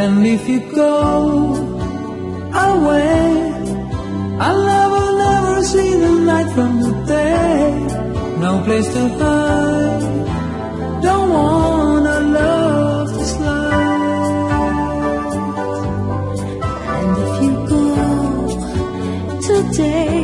And if you go away, I'll never, never see the light from the day. No place to hide. Don't wanna love this life. And if you go today,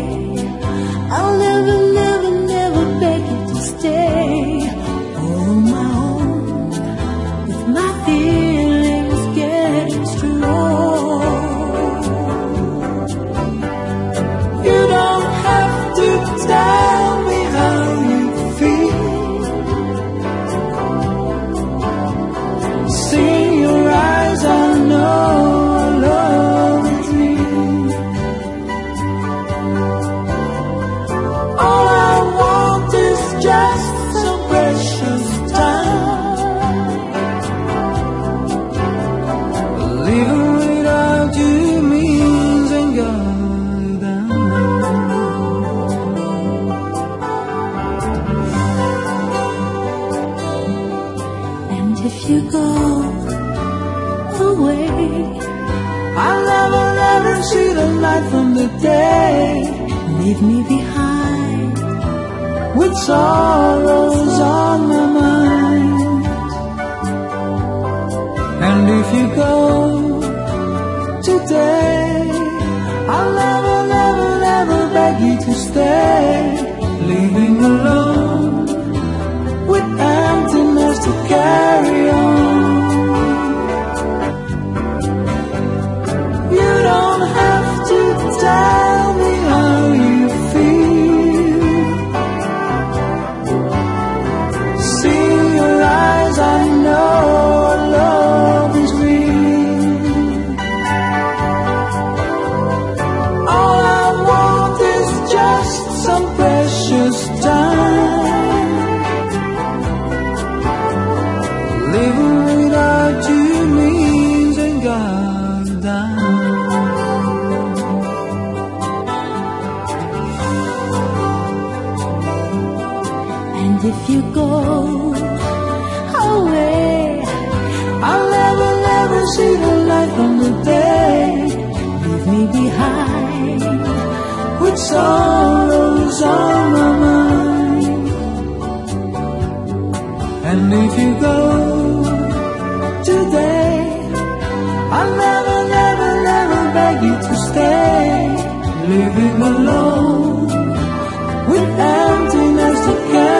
if you go away, I'll never, see the light from the day leave me behind. with sorrows on my mind. And if you go today, I'll never, never, never beg you to stay, leaving alone with emptiness to carry precious time. Living without you means ain't got a. And if you go away, I'll never, never see the light from the day leave me behind. with is on my mind. And if you go today, I'll never, never, never beg you to stay. Living alone with emptiness to care.